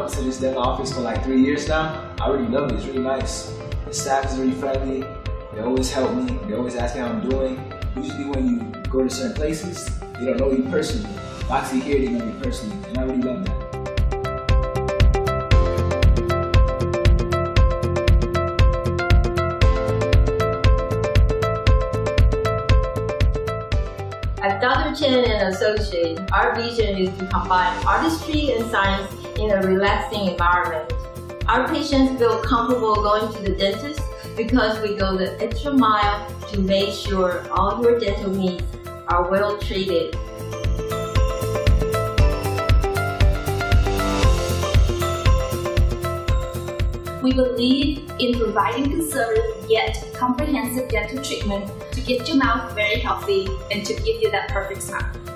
went to this dental office for like three years now. I already love it. It's really nice. The staff is really friendly. They always help me. They always ask me how I'm doing. Usually when you go to certain places, they don't know you personally. But actually here, they know me personally, and I really love that. At Dr. Chen and Associates, our vision is to combine artistry and science in a relaxing environment. Our patients feel comfortable going to the dentist because we go the extra mile to make sure all your dental needs are well treated. We believe in providing conservative yet comprehensive dental treatment to get your mouth very healthy and to give you that perfect smile.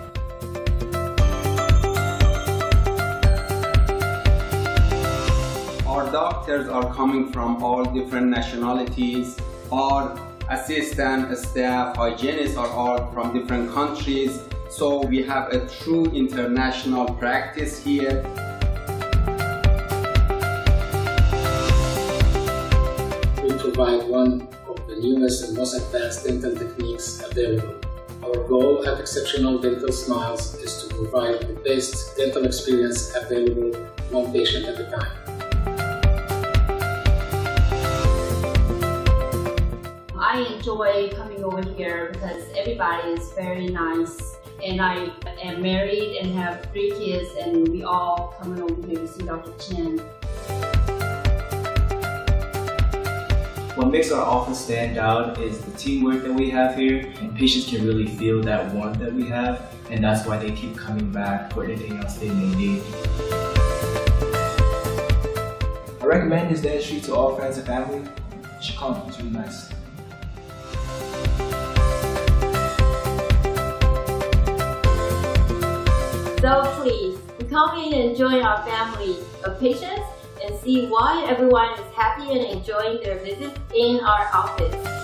Our doctors are coming from all different nationalities. Our assistant, staff, hygienists are all from different countries. So we have a true international practice here. we provide one of the newest and most advanced dental techniques available. Our goal at Exceptional Dental Smiles is to provide the best dental experience available one patient at a time. Enjoy coming over here because everybody is very nice. And I am married and have three kids, and we all coming over here to see Dr. Chen. What makes our office stand out is the teamwork that we have here, and patients can really feel that warmth that we have, and that's why they keep coming back for anything else they may need. I recommend this dentistry to all friends and family. You should come, it's really nice. So please, come in and join our family of patients and see why everyone is happy and enjoying their visit in our office.